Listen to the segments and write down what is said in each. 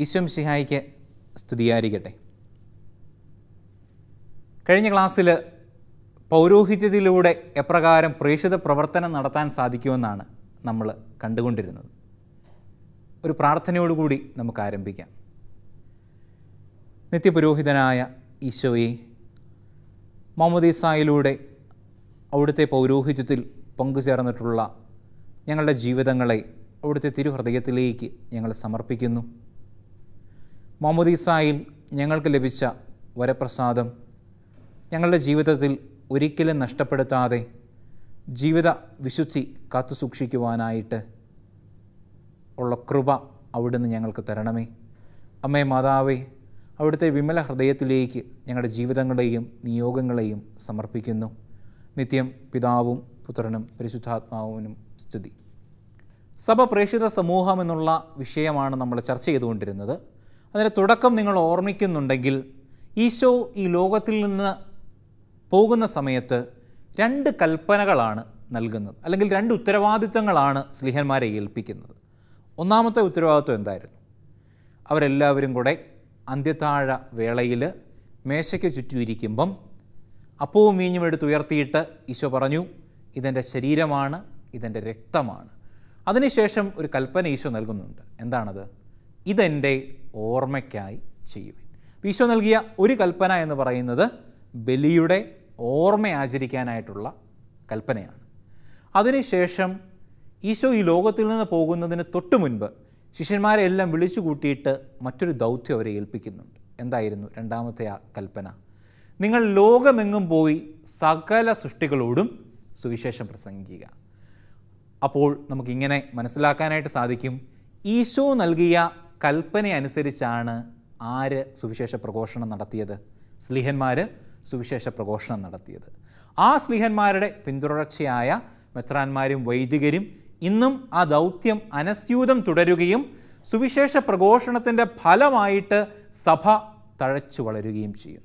ഈശ്വം സിഹായിക്ക് സ്തുതിയായിരിക്കട്ടെ. കഴിഞ്ഞ ക്ലാസ്സിൽ പൗരോഹിത്യത്തിലൂടെ എപ്രകാരം പ്രേക്ഷിത പ്രവർത്തനം നടത്താൻ സാധിക്കുമെന്നാണ് നമ്മൾ കണ്ടുകൊണ്ടിരുന്നത്. ഒരു പ്രാർത്ഥനയോടുകൂടി നമുക്ക് ആരംഭിക്കാം. നിത്യപുരോഹിതനായ ഈശോയെ മമദീസായിലൂടെ അവിടുത്തെ പൗരോഹിത്യത്തിൽ പങ്കുചേർന്നിട്ടുള്ള ഞങ്ങളുടെ ജീവിതങ്ങളെ അവിടുത്തെ തിരുഹൃദയത്തിലേക്ക് ഞങ്ങൾ സമർപ്പിക്കുന്നു. മോമദീസായിൽ ഞങ്ങൾക്ക് ലഭിച്ച വരപ്രസാദം ഞങ്ങളുടെ ജീവിതത്തിൽ ഒരിക്കലും നഷ്ടപ്പെടുത്താതെ ജീവിത വിശുദ്ധി കാത്തു സൂക്ഷിക്കുവാനായിട്ട് ഉള്ള കൃപ അവിടുന്ന് ഞങ്ങൾക്ക് തരണമേ. അമ്മേ മാതാവേ അവിടുത്തെ വിമല ഹൃദയത്തിലേക്ക് ഞങ്ങളുടെ ജീവിതങ്ങളെയും നിയോഗങ്ങളെയും സമർപ്പിക്കുന്നു. നിത്യം പിതാവും പുത്രനും പരിശുദ്ധാത്മാവിനും സ്തുതി. സഭ പ്രേക്ഷിത സമൂഹം എന്നുള്ള വിഷയമാണ് നമ്മൾ ചർച്ച ചെയ്തുകൊണ്ടിരുന്നത്. അതിന്റെ തുടക്കം നിങ്ങൾ ഓർമ്മിക്കുന്നുണ്ടെങ്കിൽ ഈശോ ഈ ലോകത്തിൽ നിന്ന് പോകുന്ന സമയത്ത് രണ്ട് കൽപ്പനകളാണ് നൽകുന്നത്. അല്ലെങ്കിൽ രണ്ട് ഉത്തരവാദിത്തങ്ങളാണ് സ്ലിഹന്മാരെ ഏൽപ്പിക്കുന്നത്. ഒന്നാമത്തെ ഉത്തരവാദിത്വം എന്തായിരുന്നു? അവരെല്ലാവരും കൂടെ അന്ത്യത്താഴ വേളയിൽ മേശയ്ക്ക് ചുറ്റും ഇരിക്കുമ്പം അപ്പവും മീഞ്ഞും എടുത്ത് ഉയർത്തിയിട്ട് ഈശോ പറഞ്ഞു ഇതെന്റെ ശരീരമാണ് ഇതെന്റെ രക്തമാണ്. അതിനുശേഷം ഒരു കൽപ്പന ഈശോ നൽകുന്നുണ്ട്. എന്താണത്? ഇതെന്റെ ഓർമ്മയ്ക്കായി ചെയ്യുവിൻ. ഈശോ നൽകിയ ഒരു കൽപ്പന എന്ന് പറയുന്നത് ബലിയുടെ ഓർമ്മ ആചരിക്കാനായിട്ടുള്ള കൽപ്പനയാണ്. അതിനുശേഷം ഈശോ ഈ ലോകത്തിൽ നിന്ന് പോകുന്നതിന് തൊട്ട് മുൻപ് ശിഷ്യന്മാരെ എല്ലാം വിളിച്ചു കൂട്ടിയിട്ട് മറ്റൊരു ദൗത്യം അവരെ ഏൽപ്പിക്കുന്നുണ്ട്. എന്തായിരുന്നു രണ്ടാമത്തെ ആ കൽപ്പന? നിങ്ങൾ ലോകമെങ്ങും പോയി സകല സൃഷ്ടികളോടും സുവിശേഷം പ്രസംഗിക്കുക. അപ്പോൾ നമുക്കിങ്ങനെ മനസ്സിലാക്കാനായിട്ട് സാധിക്കും ഈശോ നൽകിയ കൽപ്പന അനുസരിച്ചാണ് ആര് സുവിശേഷ പ്രഘോഷണം നടത്തിയത്? സ്ലിഹന്മാർ സുവിശേഷ പ്രഘോഷണം നടത്തിയത്. ആ സ്ലിഹന്മാരുടെ പിന്തുടർച്ചയായ മെത്രാന്മാരും വൈദികരും ഇന്നും ആ ദൗത്യം അനസ്യൂതം തുടരുകയും സുവിശേഷ പ്രഘോഷണത്തിന്റെ ഫലമായിട്ട് സഭ തഴച്ചു വളരുകയും ചെയ്യും.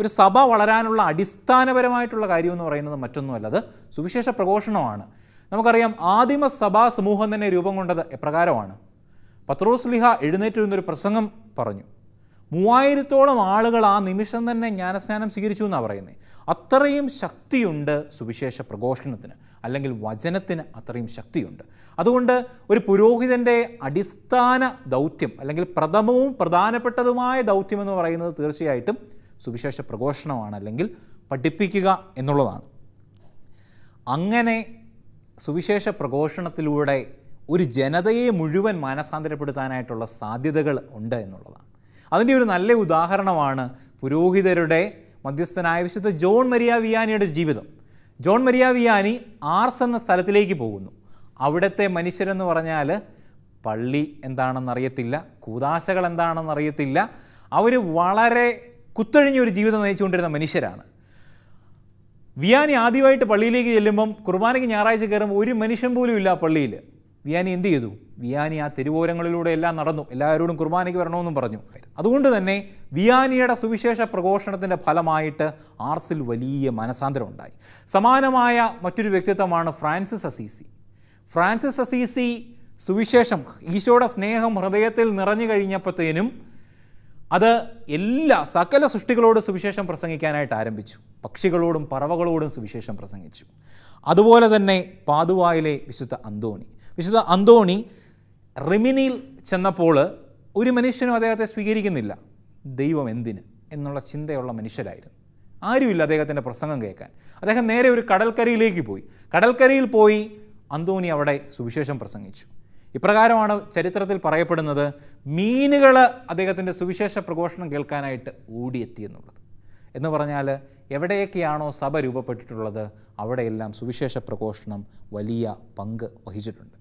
ഒരു സഭ വളരാനുള്ള അടിസ്ഥാനപരമായിട്ടുള്ള കാര്യം എന്ന് പറയുന്നത് മറ്റൊന്നുമല്ല. അത് സുവിശേഷ പ്രഘോഷണമാണ്. നമുക്കറിയാം ആദിമ സഭാ സമൂഹം തന്നെ രൂപം കൊണ്ടത് എപ്രകാരമാണ്? പത്രോസ് ലിഹ എഴുന്നേറ്റ് നിന്നൊരു പ്രസംഗം പറഞ്ഞു. മൂവായിരത്തോളം ആളുകൾ ആ നിമിഷം തന്നെ ജ്ഞാനസ്നാനം സ്വീകരിച്ചു എന്നാണ് പറയുന്നത് അത്രയും ശക്തിയുണ്ട് സുവിശേഷ പ്രഘോഷണത്തിന്. അല്ലെങ്കിൽ വചനത്തിന് അത്രയും ശക്തിയുണ്ട്. അതുകൊണ്ട് ഒരു പുരോഹിതന്റെ അടിസ്ഥാന ദൗത്യം അല്ലെങ്കിൽ പ്രഥമവും പ്രധാനപ്പെട്ടതുമായ ദൗത്യം എന്ന് പറയുന്നത് തീർച്ചയായിട്ടും സുവിശേഷ പ്രഘോഷണമാണ് അല്ലെങ്കിൽ പഠിപ്പിക്കുക എന്നുള്ളതാണ്. അങ്ങനെ സുവിശേഷ പ്രഘോഷണത്തിലൂടെ ഒരു ജനതയെ മുഴുവൻ മാനസാന്തരപ്പെടുത്താനായിട്ടുള്ള സാധ്യതകൾ ഉണ്ട് എന്നുള്ളതാണ്. അതിന്റെ ഒരു നല്ല ഉദാഹരണമാണ് പുരോഹിതരുടെ മധ്യസ്ഥനായ വിശുദ്ധ ജോൺ മരിയ വിയാനിയുടെ ജീവിതം. ജോൺ മരിയ വിയാനി ആർസ് എന്ന സ്ഥലത്തിലേക്ക് പോകുന്നു. അവിടുത്തെ മനുഷ്യരെന്ന് പറഞ്ഞാൽ പള്ളി എന്താണെന്നറിയത്തില്ല കൂതാശകൾ എന്താണെന്നറിയത്തില്ല അവർ വളരെ കുത്തഴിഞ്ഞ ഒരു ജീവിതം നയിച്ചുകൊണ്ടിരുന്ന മനുഷ്യരാണ്. വിയാനി ആദ്യമായിട്ട് പള്ളിയിലേക്ക് ചെല്ലുമ്പം കുർബാനയ്ക്ക് ഞായറാഴ്ച കയറുമ്പോൾ ഒരു മനുഷ്യൻ പോലും ഇല്ല പള്ളിയിൽ. വിയാനി എന്ത് ചെയ്തു? വിയാനി ആ തെരുവോരങ്ങളിലൂടെ എല്ലാം നടന്നു. എല്ലാവരോടും കുർബാനയ്ക്ക് വരണമെന്നും പറഞ്ഞു. അതുകൊണ്ട് തന്നെ വിയാനിയുടെ സുവിശേഷ പ്രഘോഷണത്തിന്റെ ഫലമായിട്ട് ആർസിൽ വലിയ മനസാന്തരം ഉണ്ടായി. സമാനമായ മറ്റൊരു വ്യക്തിത്വമാണ് ഫ്രാൻസിസ് അസീസി. ഫ്രാൻസിസ് അസീസി സുവിശേഷം ഈശോയുടെ സ്നേഹം ഹൃദയത്തിൽ നിറഞ്ഞു കഴിഞ്ഞപ്പോഴത്തേനും അത് എല്ലാ സകല സൃഷ്ടികളോട് സുവിശേഷം പ്രസംഗിക്കാനായിട്ട് ആരംഭിച്ചു. പക്ഷികളോടും പറവകളോടും സുവിശേഷം പ്രസംഗിച്ചു. അതുപോലെ തന്നെ പാതുവായിലെ വിശുദ്ധ അന്തോണി. വിശുദ്ധ അന്തോണി റിമിനിയിൽ ചെന്നപ്പോൾ ഒരു മനുഷ്യനും അദ്ദേഹത്തെ സ്വീകരിക്കുന്നില്ല. ദൈവം എന്തിന് എന്നുള്ള ചിന്തയുള്ള മനുഷ്യരായിരുന്നു. ആരുമില്ല അദ്ദേഹത്തിന്റെ പ്രസംഗം കേൾക്കാൻ. അദ്ദേഹം നേരെ ഒരു കടൽക്കരയിലേക്ക് പോയി. കടൽക്കരയിൽ പോയി അന്തോണി അവിടെ സുവിശേഷം പ്രസംഗിച്ചു. ഇപ്രകാരമാണ് ചരിത്രത്തിൽ പറയപ്പെടുന്നത് മീനുകൾ അദ്ദേഹത്തിന്റെ സുവിശേഷ പ്രഘോഷണം കേൾക്കാനായിട്ട് ഓടിയെത്തി എന്നുള്ളത്. എന്ന് പറഞ്ഞാൽ എവിടെയൊക്കെയാണോ സഭ രൂപപ്പെട്ടിട്ടുള്ളത് അവിടെയെല്ലാം സുവിശേഷ പ്രഘോഷണം വലിയ പങ്ക് വഹിച്ചിട്ടുണ്ട്.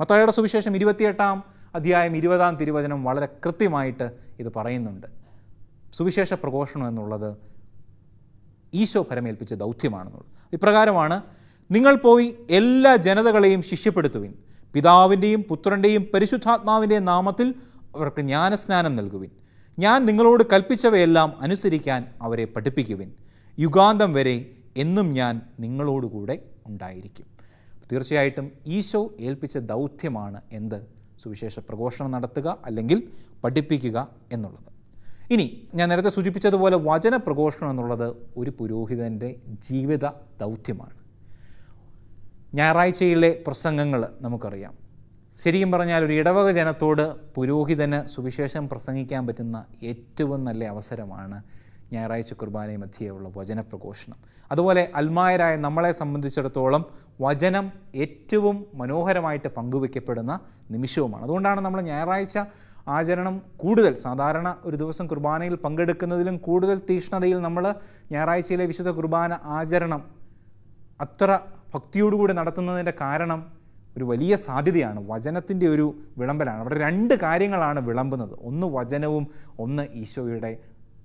മത്തായുടെ സുവിശേഷം ഇരുപത്തിയെട്ടാം അധ്യായം ഇരുപതാം തിരുവചനം വളരെ കൃത്യമായിട്ട് ഇത് പറയുന്നുണ്ട്. സുവിശേഷ പ്രഘോഷണം എന്നുള്ളത് ഈശോ ഫലമേൽപ്പിച്ച ദൗത്യമാണെന്നുള്ളത്. ഇപ്രകാരമാണ് നിങ്ങൾ പോയി എല്ലാ ജനതകളെയും ശിഷ്യപ്പെടുത്തുവിൻ. പിതാവിന്റെയും പുത്രന്റെയും പരിശുദ്ധാത്മാവിന്റെയും നാമത്തിൽ അവർക്ക് ജ്ഞാനസ്നാനം നൽകുവിൻ. ഞാൻ നിങ്ങളോട് കൽപ്പിച്ചവയെല്ലാം അനുസരിക്കാൻ അവരെ പഠിപ്പിക്കുവിൻ. യുഗാന്തം വരെ എന്നും ഞാൻ നിങ്ങളോടുകൂടെ ഉണ്ടായിരിക്കും. തീർച്ചയായിട്ടും ഈശോ ഏൽപ്പിച്ച ദൗത്യമാണ് എന്ത്? സുവിശേഷ പ്രഘോഷണം നടത്തുക അല്ലെങ്കിൽ പഠിപ്പിക്കുക എന്നുള്ളത്. ഇനി ഞാൻ നേരത്തെ സൂചിപ്പിച്ചതുപോലെ വചന പ്രഘോഷണം എന്നുള്ളത് ഒരു പുരോഹിതന്റെ ജീവിത ദൗത്യമാണ്. ഞായറാഴ്ചയിലെ പ്രസംഗങ്ങൾ നമുക്കറിയാം. ശരിക്കും പറഞ്ഞാൽ ഒരു ഇടവക ജനത്തോട് പുരോഹിതന് സുവിശേഷം പ്രസംഗിക്കാൻ പറ്റുന്ന ഏറ്റവും നല്ല അവസരമാണ് ഞായറാഴ്ച കുർബാനയും മധ്യയുള്ള വചന പ്രഘോഷണം അതുപോലെ അൽമായരായ നമ്മളെ സംബന്ധിച്ചിടത്തോളം വചനം ഏറ്റവും മനോഹരമായിട്ട് പങ്കുവയ്ക്കപ്പെടുന്ന നിമിഷവുമാണ്. അതുകൊണ്ടാണ് നമ്മൾ ഞായറാഴ്ച ആചരണം കൂടുതൽ സാധാരണ ഒരു ദിവസം കുർബാനയിൽ പങ്കെടുക്കുന്നതിലും കൂടുതൽ തീഷ്ണതയിൽ നമ്മൾ ഞായറാഴ്ചയിലെ വിശുദ്ധ കുർബാന ആചരണം അത്ര ഭക്തിയോടുകൂടി നടത്തുന്നതിന്റെ കാരണം ഒരു വലിയ സാധ്യതയാണ്. വചനത്തിന്റെ ഒരു വിളമ്പലാണ്. അവിടെ രണ്ട് കാര്യങ്ങളാണ് വിളമ്പുന്നത്. ഒന്ന് വചനവും ഒന്ന് ഈശോയുടെ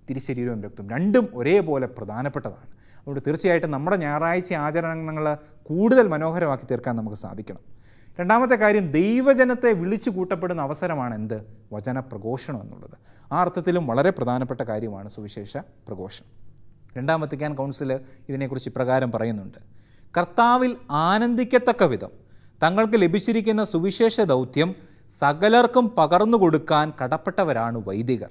തിരിശരീരവും രക്തവും. രണ്ടും ഒരേപോലെ പ്രധാനപ്പെട്ടതാണ്. അതുകൊണ്ട് തീർച്ചയായിട്ടും നമ്മുടെ ഞായറാഴ്ച ആചരണങ്ങൾ കൂടുതൽ മനോഹരമാക്കി തീർക്കാൻ നമുക്ക് സാധിക്കണം. രണ്ടാമത്തെ കാര്യം ദൈവജനത്തെ വിളിച്ചു കൂട്ടപ്പെടുന്ന അവസരമാണ് എന്ത്? വചന പ്രഘോഷണം എന്നുള്ളത്. ആ അർത്ഥത്തിലും വളരെ പ്രധാനപ്പെട്ട കാര്യമാണ് സുവിശേഷ പ്രഘോഷണം രണ്ടാമത്തെ വത്തിക്കാൻ കൗൺസിൽ ഇതിനെക്കുറിച്ച് ഇപ്രകാരം പറയുന്നുണ്ട്. കർത്താവിൽ ആനന്ദിക്കത്തക്ക വിധം. തങ്ങൾക്ക് ലഭിച്ചിരിക്കുന്ന സുവിശേഷ ദൗത്യം സകലർക്കും പകർന്നു കൊടുക്കാൻ കടപ്പെട്ടവരാണ് വൈദികർ.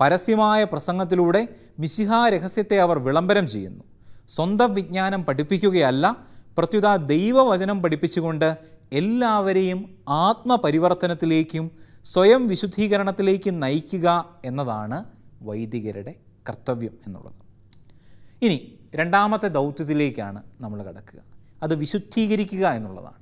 പരസ്യമായ പ്രസംഗത്തിലൂടെ മിശിഹാ രഹസ്യത്തെ അവർ വിളംബരം ചെയ്യുന്നു. സ്വന്തം വിജ്ഞാനം പഠിപ്പിക്കുകയല്ല പ്രത്യുത ദൈവവചനം പഠിപ്പിച്ചുകൊണ്ട് എല്ലാവരെയും ആത്മപരിവർത്തനത്തിലേക്കും സ്വയം വിശുദ്ധീകരണത്തിലേക്കും നയിക്കുക എന്നതാണ് വൈദികരുടെ കർത്തവ്യം എന്നുള്ളത്. ഇനി രണ്ടാമത്തെ ദൗത്യത്തിലേക്കാണ് നമ്മൾ കടക്കുക. അത് വിശുദ്ധീകരിക്കുക എന്നുള്ളതാണ്.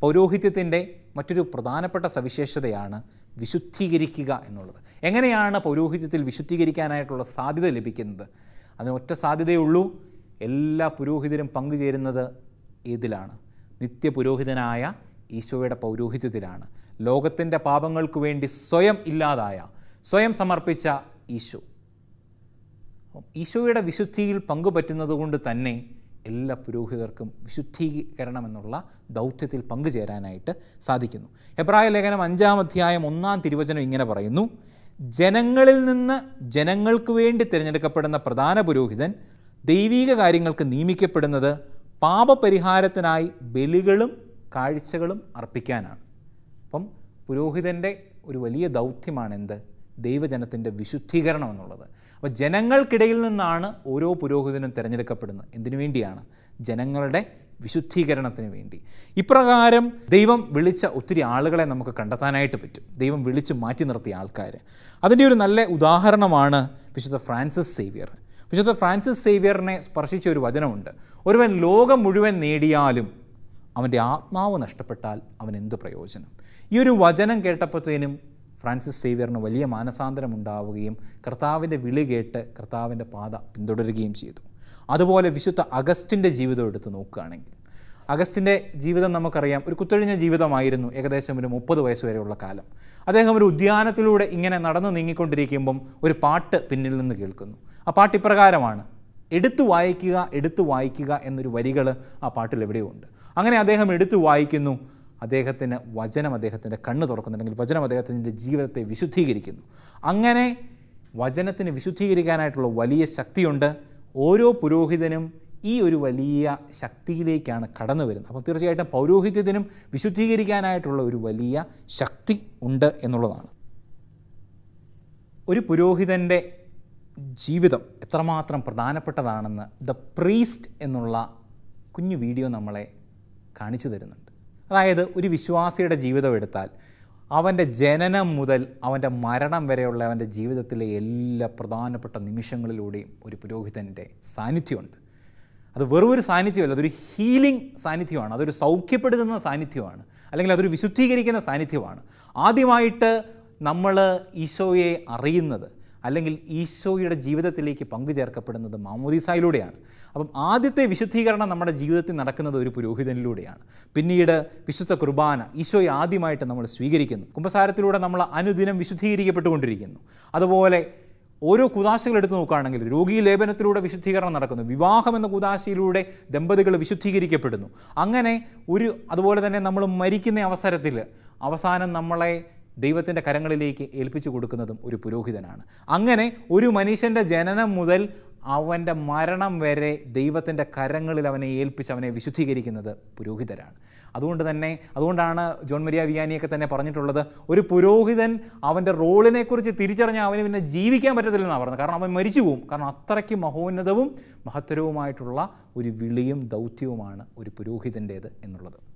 പൗരോഹിത്യത്തിന്റെ മറ്റൊരു പ്രധാനപ്പെട്ട സവിശേഷതയാണ് വിശുദ്ധീകരിക്കുക എന്നുള്ളത്. എങ്ങനെയാണ് പൗരോഹിത്യത്തിൽ വിശുദ്ധീകരിക്കാനായിട്ടുള്ള സാധ്യത ലഭിക്കുന്നത്? അതിന് ഒറ്റ സാധ്യതയുള്ളൂ. എല്ലാ പുരോഹിതരും പങ്കുചേരുന്നത് ഏതിലാണ്? നിത്യപുരോഹിതനായ ഈശോയുടെ പൗരോഹിത്യത്തിലാണ്. ലോകത്തിന്റെ പാപങ്ങൾക്ക് വേണ്ടി സ്വയം ഇല്ലാതായ സ്വയം സമർപ്പിച്ച ഈശോ. ഈശോയുടെ വിശുദ്ധിയിൽ പങ്കുപറ്റുന്നത് കൊണ്ട് തന്നെ എല്ലാ പുരോഹിതർക്കും വിശുദ്ധീകരണം എന്നുള്ള ദൗത്യത്തിൽ പങ്കുചേരാനായിട്ട് സാധിക്കുന്നു. എബ്രായ ലേഖനം അഞ്ചാം അധ്യായം ഒന്നാം തിരുവചനം ഇങ്ങനെ പറയുന്നു ജനങ്ങളിൽ നിന്ന് ജനങ്ങൾക്ക് വേണ്ടി തിരഞ്ഞെടുക്കപ്പെടുന്ന പ്രധാന പുരോഹിതൻ ദൈവീക കാര്യങ്ങൾക്ക് നിയമിക്കപ്പെടുന്നത് പാപപരിഹാരത്തിനായി ബലികളും കാഴ്ചകളും അർപ്പിക്കാനാണ്. അപ്പം പുരോഹിതന്റെ ഒരു വലിയ ദൗത്യമാണെന്ത്? ദൈവജനത്തിന്റെ വിശുദ്ധീകരണം എന്നുള്ളത് അപ്പോൾ ജനങ്ങൾക്കിടയിൽ നിന്നാണ് ഓരോ പുരോഹിതനും തിരഞ്ഞെടുക്കപ്പെടുന്നത്. എന്തിനു വേണ്ടിയാണ്? ജനങ്ങളുടെ വിശുദ്ധീകരണത്തിന് വേണ്ടി. ഇപ്രകാരം ദൈവം വിളിച്ച ഒത്തിരി ആളുകളെ നമുക്ക് കണ്ടെത്താനായിട്ട് പറ്റും. ദൈവം വിളിച്ച് മാറ്റി നിർത്തിയ ആൾക്കാർ അതിന്റെ ഒരു നല്ല ഉദാഹരണമാണ് വിശുദ്ധ ഫ്രാൻസിസ് സേവിയർ. വിശുദ്ധ ഫ്രാൻസിസ് സേവിയറിനെ സ്പർശിച്ച ഒരു വചനമുണ്ട്. ഒരുവൻ ലോകം മുഴുവൻ നേടിയാലും അവന്റെ ആത്മാവ് നഷ്ടപ്പെട്ടാൽ അവൻ എന്ത് പ്രയോജനം? ഈ ഒരു വചനം കേട്ടപ്പോഴത്തേനും ഫ്രാൻസിസ് സേവിയറിന് വലിയ മാനസാന്തരം ഉണ്ടാവുകയും കർത്താവിന്റെ വിളി കേട്ട് കർത്താവിന്റെ പാത പിന്തുടരുകയും ചെയ്തു. അതുപോലെ വിശുദ്ധ അഗസ്റ്റിന്റെ ജീവിതം എടുത്ത് നോക്കുകയാണെങ്കിൽ അഗസ്റ്റിന്റെ ജീവിതം നമുക്കറിയാം ഒരു കുത്തൊഴിഞ്ഞ ജീവിതമായിരുന്നു ഏകദേശം ഒരു മുപ്പത് വയസ്സ് വരെയുള്ള കാലം. അദ്ദേഹം ഒരു ഉദ്യാനത്തിലൂടെ ഇങ്ങനെ നടന്നു നീങ്ങിക്കൊണ്ടിരിക്കുമ്പം ഒരു പാട്ട് പിന്നിൽ നിന്ന് കേൾക്കുന്നു. ആ പാട്ട് ഇപ്രകാരമാണ് എടുത്തു വായിക്കുക എടുത്തു വായിക്കുക എന്നൊരു വരികൾ ആ പാട്ടിൽ എവിടെയുണ്ട് അങ്ങനെ അദ്ദേഹം എടുത്തു വായിക്കുന്നു അദ്ദേഹത്തിന് വചനം അദ്ദേഹത്തിന്റെ കണ്ണ് തുറക്കുന്നുണ്ടെങ്കിൽ വചനം അദ്ദേഹത്തിന്റെ ജീവിതത്തെ വിശുദ്ധീകരിക്കുന്നു. അങ്ങനെ വചനത്തിന് വിശുദ്ധീകരിക്കാനായിട്ടുള്ള വലിയ ശക്തിയുണ്ട്. ഓരോ പുരോഹിതനും ഈ ഒരു വലിയ ശക്തിയിലേക്കാണ് കടന്നു വരുന്നത്. അപ്പോൾ തീർച്ചയായിട്ടും പൗരോഹിത്യത്തിനും വിശുദ്ധീകരിക്കാനായിട്ടുള്ള ഒരു വലിയ ശക്തി ഉണ്ട് എന്നുള്ളതാണ്. ഒരു പുരോഹിതന്റെ ജീവിതം എത്രമാത്രം പ്രധാനപ്പെട്ടതാണെന്ന് ദ പ്രീസ്റ്റ് എന്നുള്ള കുഞ്ഞു വീഡിയോ നമ്മളെ കാണിച്ചു തരുന്നുണ്ട്. അതായത് ഒരു വിശ്വാസിയുടെ ജീവിതം എടുത്താൽ അവന്റെ ജനനം മുതൽ അവന്റെ മരണം വരെയുള്ള അവന്റെ ജീവിതത്തിലെ എല്ലാ പ്രധാനപ്പെട്ട നിമിഷങ്ങളിലൂടെയും ഒരു പുരോഹിതന്റെ സാന്നിധ്യമുണ്ട്. അത് വെറും ഒരു സാന്നിധ്യമല്ല അതൊരു ഹീലിംഗ് സാന്നിധ്യമാണ് അതൊരു സൗഖ്യപ്പെടുത്തുന്ന സാന്നിധ്യമാണ് അല്ലെങ്കിൽ അതൊരു വിശുദ്ധീകരിക്കുന്ന സാന്നിധ്യമാണ്. ആദ്യമായിട്ട് നമ്മൾ ഈശോയെ അറിയുന്നത് അല്ലെങ്കിൽ ഈശോയുടെ ജീവിതത്തിലേക്ക് പങ്കുചേർക്കപ്പെടുന്നത് മാമോദീസായിലൂടെയാണ്. അപ്പം ആദ്യത്തെ വിശുദ്ധീകരണം നമ്മുടെ ജീവിതത്തിൽ നടക്കുന്നത് ഒരു പുരോഹിതനിലൂടെയാണ്. പിന്നീട് വിശുദ്ധ കുർബാന ഈശോയെ ആദ്യമായിട്ട് നമ്മൾ സ്വീകരിക്കുന്നു. കുംഭസാരത്തിലൂടെ നമ്മൾ അനുദിനം വിശുദ്ധീകരിക്കപ്പെട്ടുകൊണ്ടിരിക്കുന്നു. അതുപോലെ ഓരോ കുതാശകൾ എടുത്തു നോക്കുകയാണെങ്കിൽ രോഗീ ലേപനത്തിലൂടെ വിശുദ്ധീകരണം നടക്കുന്നു. വിവാഹം എന്ന കുതാശയിലൂടെ ദമ്പതികൾ വിശുദ്ധീകരിക്കപ്പെടുന്നു. അങ്ങനെ ഒരു അതുപോലെ തന്നെ നമ്മൾ മരിക്കുന്ന അവസരത്തിൽ അവസാനം നമ്മളെ ദൈവത്തിന്റെ കരങ്ങളിലേക്ക് ഏൽപ്പിച്ചു കൊടുക്കുന്നതും ഒരു പുരോഹിതനാണ്. അങ്ങനെ ഒരു മനുഷ്യന്റെ ജനനം മുതൽ അവന്റെ മരണം വരെ ദൈവത്തിന്റെ കരങ്ങളിൽ അവനെ ഏൽപ്പിച്ച് അവനെ വിശുദ്ധീകരിക്കുന്നത് പുരോഹിതരാണ്. അതുകൊണ്ട് തന്നെ അതുകൊണ്ടാണ് ജോൺ മരിയ വിയാനിയൊക്കെ തന്നെ പറഞ്ഞിട്ടുള്ളത് ഒരു പുരോഹിതൻ അവന്റെ റോളിനെക്കുറിച്ച് തിരിച്ചറിഞ്ഞാൽ അവന് പിന്നെ ജീവിക്കാൻ പറ്റത്തില്ലെന്നാണ് പറഞ്ഞത്. കാരണം അവൻ മരിച്ചു പോവും കാരണം അത്രയ്ക്ക് മഹോന്നതവും മഹത്തരവുമായിട്ടുള്ള ഒരു വിളിയും ദൗത്യവുമാണ് ഒരു പുരോഹിതന്റേത് എന്നുള്ളത്.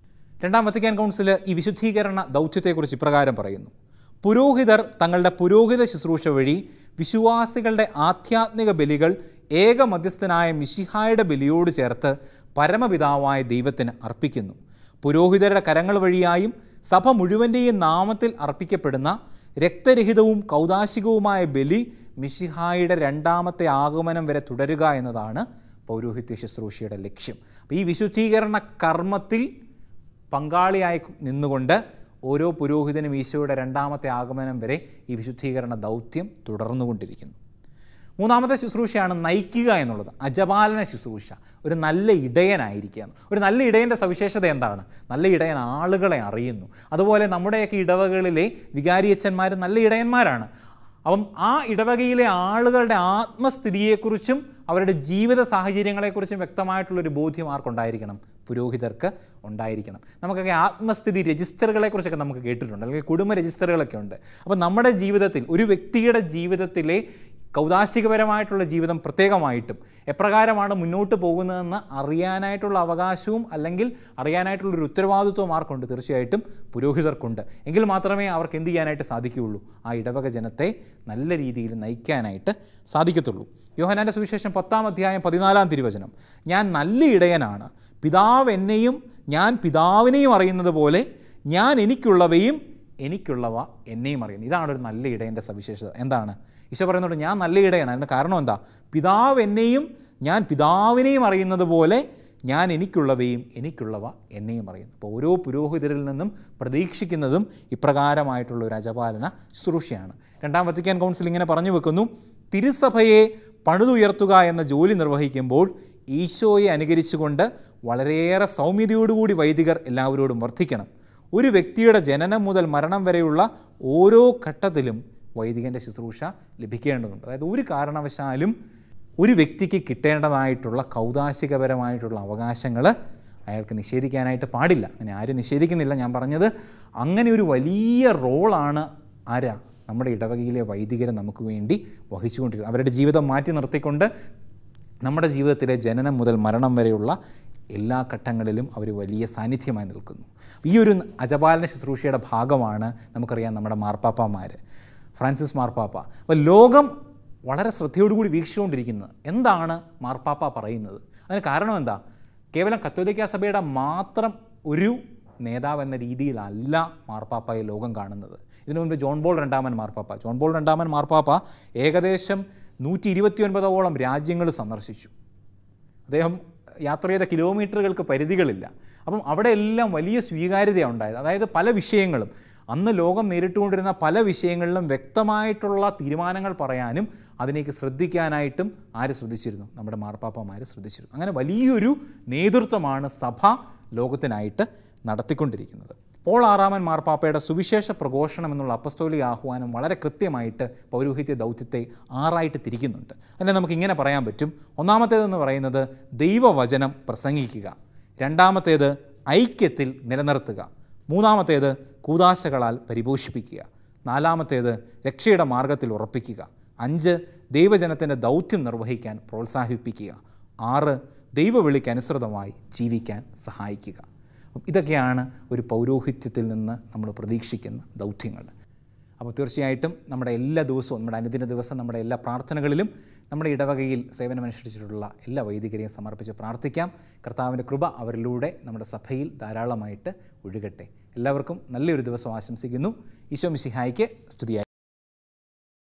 രണ്ടാം വത്തിക്കാൻ കൗൺസിൽ ഈ വിശുദ്ധീകരണ ദൗത്യത്തെക്കുറിച്ച് ഇപ്രകാരം പറയുന്നു. പുരോഹിതർ തങ്ങളുടെ പുരോഹിത ശുശ്രൂഷ വഴി വിശ്വാസികളുടെ ആധ്യാത്മിക ബലികൾ ഏക മധ്യസ്ഥനായ മിശിഹായുടെ ബലിയോട് ചേർത്ത് പരമപിതാവായ ദൈവത്തിന് അർപ്പിക്കുന്നു. പുരോഹിതരുടെ കരങ്ങൾ വഴിയായും സഭ മുഴുവന്റെയും നാമത്തിൽ അർപ്പിക്കപ്പെടുന്ന രക്തരഹിതവും കൗതാശികവുമായ ബലി മിശിഹായുടെ രണ്ടാമത്തെ ആഗമനം വരെ തുടരുക എന്നതാണ് പൗരോഹിത്യ ശുശ്രൂഷയുടെ ലക്ഷ്യം. അപ്പോൾ ഈ വിശുദ്ധീകരണ കർമ്മത്തിൽ പങ്കാളിയായി നിന്നുകൊണ്ട് ഓരോ പുരോഹിതനും ഈശോയുടെ രണ്ടാമത്തെ ആഗമനം വരെ ഈ വിശുദ്ധീകരണ ദൗത്യം തുടർന്നുകൊണ്ടിരിക്കുന്നു. മൂന്നാമത്തെ ശുശ്രൂഷയാണ് നയിക്കുക എന്നുള്ളത്. അജപാലന ശുശ്രൂഷ. ഒരു നല്ല ഇടയനായിരിക്കുക ഒരു നല്ല ഇടയന്റെ സവിശേഷത എന്താണ്? നല്ല ഇടയൻ ആളുകളെ അറിയുന്നു. അതുപോലെ നമ്മുടെയൊക്കെ ഇടവകളിലെ വികാരിയച്ഛന്മാർ നല്ല ഇടയന്മാരാണ്. അപ്പം ആ ഇടവകയിലെ ആളുകളുടെ ആത്മസ്ഥിതിയെക്കുറിച്ചും അവരുടെ ജീവിത സാഹചര്യങ്ങളെക്കുറിച്ചും വ്യക്തമായിട്ടുള്ളൊരു ബോധ്യം ആർക്കുണ്ടായിരിക്കണം പുരോഹിതർക്ക് ഉണ്ടായിരിക്കണം. നമുക്കൊക്കെ ആത്മസ്ഥിതി രജിസ്റ്ററുകളെക്കുറിച്ചൊക്കെ നമുക്ക് കേട്ടിട്ടുണ്ട് അല്ലെങ്കിൽ കുടുംബ രജിസ്റ്ററുകളൊക്കെ ഉണ്ട്. അപ്പോൾ നമ്മുടെ ജീവിതത്തിൽ ഒരു വ്യക്തിയുടെ ജീവിതത്തിലെ കൗതാശികപരമായിട്ടുള്ള ജീവിതം പ്രത്യേകമായിട്ടും എപ്രകാരമാണ് മുന്നോട്ട് പോകുന്നതെന്ന് അറിയാനായിട്ടുള്ള അവകാശവും അല്ലെങ്കിൽ അറിയാനായിട്ടുള്ളൊരു ഉത്തരവാദിത്വം ആർക്കുണ്ട്? തീർച്ചയായിട്ടും പുരോഹിതർക്കുണ്ട്. എങ്കിൽ മാത്രമേ അവർക്ക് എന്ത് ചെയ്യാനായിട്ട് സാധിക്കുകയുള്ളൂ? ആ ഇടവക ജനത്തെ നല്ല രീതിയിൽ നയിക്കാനായിട്ട് സാധിക്കത്തുള്ളൂ. യോഹനാന്റെ സുവിശേഷം പത്താം അധ്യായം പതിനാലാം തിരുവചനം. ഞാൻ നല്ല ഇടയനാണ്. പിതാവ് എന്നെയും ഞാൻ പിതാവിനെയും അറിയുന്നത് പോലെ ഞാൻ എനിക്കുള്ളവയും എനിക്കുള്ളവ എന്നെയും അറിയുന്നു. ഇതാണ് ഒരു നല്ല ഇടയന്റെ സവിശേഷത. എന്താണ്? ഈശോ പറയുന്നുണ്ട് ഞാൻ നല്ല ഇടയാണ് അതിന്റെ കാരണം എന്താ? പിതാവ് എന്നെയും ഞാൻ പിതാവിനെയും അറിയുന്നത് പോലെ ഞാൻ എനിക്കുള്ളവയും എനിക്കുള്ളവ എന്നെയും അറിയുന്നു. അപ്പോൾ ഓരോ പുരോഹിതരിൽ നിന്നും പ്രതീക്ഷിക്കുന്നതും ഇപ്രകാരമായിട്ടുള്ള ഒരു അജപാലന ശുശ്രൂഷയാണ്. രണ്ടാം വത്തിക്കാൻ കൗൺസിൽ ഇങ്ങനെ പറഞ്ഞു വെക്കുന്നു തിരുസഭയെ പണിതുയർത്തുക എന്ന ജോലി നിർവഹിക്കുമ്പോൾ ഈശോയെ അനുകരിച്ചുകൊണ്ട് വളരെയേറെ സൗമ്യതയോടുകൂടി വൈദികർ എല്ലാവരോടും വർദ്ധിക്കണം ഒരു വ്യക്തിയുടെ ജനനം മുതൽ മരണം വരെയുള്ള ഓരോ ഘട്ടത്തിലും വൈദികന്റെ ശുശ്രൂഷ ലഭിക്കേണ്ടതുണ്ട്. അതായത് ഒരു കാരണവശാലും ഒരു വ്യക്തിക്ക് കിട്ടേണ്ടതായിട്ടുള്ള കൗതാശികപരമായിട്ടുള്ള അവകാശങ്ങൾ അയാൾക്ക് നിഷേധിക്കാനായിട്ട് പാടില്ല. അങ്ങനെ ആരും നിഷേധിക്കുന്നില്ല. ഞാൻ പറഞ്ഞത് അങ്ങനെ ഒരു വലിയ റോളാണ് ആരാ? നമ്മുടെ ഇടവകയിലെ വൈദികരെ നമുക്ക് വേണ്ടി വഹിച്ചുകൊണ്ടിരിക്കുന്നത് അവരുടെ ജീവിതം മാറ്റി നിർത്തിക്കൊണ്ട് നമ്മുടെ ജീവിതത്തിലെ ജനനം മുതൽ മരണം വരെയുള്ള എല്ലാ ഘട്ടങ്ങളിലും അവർ വലിയ സാന്നിധ്യമായി നിൽക്കുന്നു. ഈ ഒരു അജപാലന ശുശ്രൂഷയുടെ ഭാഗമാണ് നമുക്കറിയാം നമ്മുടെ മാർപ്പാപ്പമാർ ഫ്രാൻസിസ് മാർപ്പാപ്പ. അപ്പോൾ ലോകം വളരെ ശ്രദ്ധയോടുകൂടി വീക്ഷിച്ചുകൊണ്ടിരിക്കുന്നത്. എന്താണ് മാർപ്പാപ്പ പറയുന്നത്? അതിന് കാരണം എന്താ? കേവലം കത്തോലിക്ക സഭയുടെ മാത്രം ഒരു നേതാവ് എന്ന രീതിയിലല്ല മാർപ്പാപ്പയെ ലോകം കാണുന്നത്. ഇതിനു മുൻപ് ജോൺ ബോൾ രണ്ടാമൻ മാർപ്പാപ്പ. ജോൺ ബോൾ രണ്ടാമൻ മാർപ്പാപ്പ ഏകദേശം നൂറ്റി ഇരുപത്തിയൊൻപതോളം രാജ്യങ്ങൾ സന്ദർശിച്ചു. അദ്ദേഹം യാത്ര ചെയ്ത കിലോമീറ്ററുകൾക്ക് പരിധികളില്ല. അപ്പം അവിടെ എല്ലാം വലിയ സ്വീകാര്യതയാണ് ഉണ്ടായത്. അതായത് പല വിഷയങ്ങളും. അന്ന് ലോകം നേരിട്ടുകൊണ്ടിരുന്ന പല വിഷയങ്ങളിലും വ്യക്തമായിട്ടുള്ള തീരുമാനങ്ങൾ പറയാനും അതിനേക്ക് ശ്രദ്ധിക്കാനായിട്ടും ആര് ശ്രദ്ധിച്ചിരുന്നു? നമ്മുടെ മാർപ്പാപ്പമാർ ശ്രദ്ധിച്ചിരുന്നു. അങ്ങനെ വലിയൊരു നേതൃത്വമാണ് സഭ ലോകത്തിനായിട്ട് നടത്തിക്കൊണ്ടിരിക്കുന്നത്. പോൾ ആറാമൻ മാർപ്പാപ്പയുടെ സുവിശേഷ പ്രഘോഷണം എന്നുള്ള അപ്പസ്തോലിക ആഹ്വാനം വളരെ കൃത്യമായിട്ട് പൗരോഹിത്യ ദൗത്യത്തെ ആറായിട്ട് തിരിക്കുന്നുണ്ട്. അതിനെ നമുക്ക് ഇങ്ങനെ പറയാൻ പറ്റും. ഒന്നാമത്തേതെന്ന് പറയുന്നത് ദൈവവചനം പ്രസംഗിക്കുക. രണ്ടാമത്തേത് ഐക്യത്തിൽ നിലനിർത്തുക. മൂന്നാമത്തേത് കൂതാശകളാൽ പരിപോഷിപ്പിക്കുക. നാലാമത്തേത് രക്ഷയുടെ മാർഗത്തിൽ ഉറപ്പിക്കുക. അഞ്ച് ദൈവജനത്തിന്റെ ദൗത്യം നിർവഹിക്കാൻ പ്രോത്സാഹിപ്പിക്കുക. ആറ് ദൈവവിളിക്കനുസൃതമായി ജീവിക്കാൻ സഹായിക്കുക. ഇതൊക്കെയാണ് ഒരു പൗരോഹിത്യത്തിൽ നിന്ന് നമ്മൾ പ്രതീക്ഷിക്കുന്ന ദൗത്യങ്ങൾ. അപ്പോൾ തീർച്ചയായിട്ടും നമ്മുടെ എല്ലാ ദിവസവും നമ്മുടെ അനുദിന ദിവസം നമ്മുടെ എല്ലാ പ്രാർത്ഥനകളിലും നമ്മുടെ ഇടവകയിൽ സേവനമനുഷ്ഠിച്ചിട്ടുള്ള എല്ലാ വൈദികരെയും സമർപ്പിച്ച് പ്രാർത്ഥിക്കാം. കർത്താവിന്റെ കൃപ അവരിലൂടെ നമ്മുടെ സഭയിൽ ധാരാളമായിട്ട് ഒഴുകട്ടെ. എല്ലാവർക്കും നല്ലൊരു ദിവസം ആശംസിക്കുന്നു. ഈശോ മിശിഹായ്ക്ക് സ്തുതിയായി.